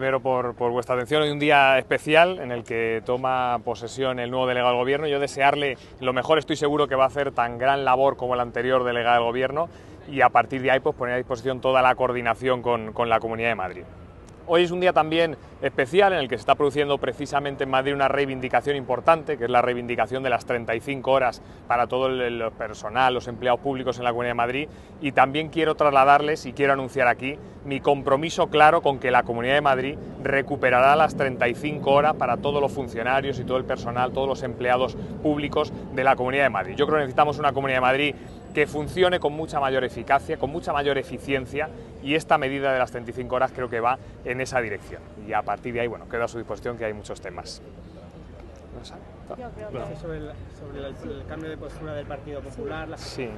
Primero por, vuestra atención, hoy un día especial en el que toma posesión el nuevo delegado del Gobierno. Yo desearle lo mejor, estoy seguro que va a hacer tan gran labor como el anterior delegado del Gobierno y a partir de ahí pues, poner a disposición toda la coordinación con, con la Comunidad de Madrid. Hoy es un día también especial en el que se está produciendo precisamente en Madrid una reivindicación importante, que es la reivindicación de las 35 horas para todo el personal, los empleados públicos en la Comunidad de Madrid. Y también quiero trasladarles y quiero anunciar aquí mi compromiso claro con que la Comunidad de Madrid recuperará las 35 horas para todos los funcionarios y todo el personal, todos los empleados públicos de la Comunidad de Madrid. Yo creo que necesitamos una Comunidad de Madrid que funcione con mucha mayor eficacia, con mucha mayor eficiencia y esta medida de las 35 horas creo que va en esa dirección. Y a partir de ahí, bueno, queda a su disposición que hay muchos temas. Sobre, el, sobre el, el, cambio de postura del Partido Popular, la sí.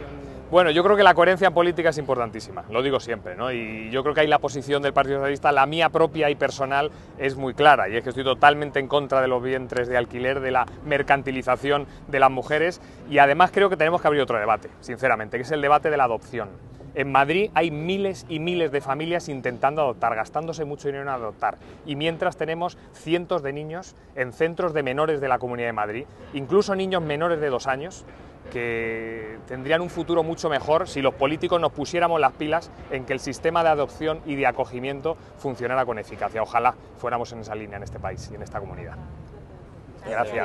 Bueno, yo creo que la coherencia política es importantísima, lo digo siempre, ¿no? Y yo creo que ahí la posición del Partido Socialista, la mía propia y personal, es muy clara, y es que estoy totalmente en contra de los vientres de alquiler, de la mercantilización de las mujeres, y además creo que tenemos que abrir otro debate, sinceramente, que es el debate de la adopción. En Madrid hay miles y miles de familias intentando adoptar, gastándose mucho dinero en adoptar. Y mientras tenemos cientos de niños en centros de menores de la Comunidad de Madrid, incluso niños menores de dos años, que tendrían un futuro mucho mejor si los políticos nos pusiéramos las pilas en que el sistema de adopción y de acogimiento funcionara con eficacia. Ojalá fuéramos en esa línea en este país y en esta comunidad. Gracias.